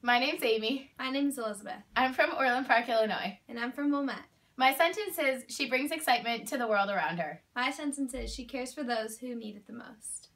My name's Amy. My name's Elizabeth. I'm from Orland Park, Illinois. And I'm from Wilmette. My sentence is she brings excitement to the world around her. My sentence is she cares for those who need it the most.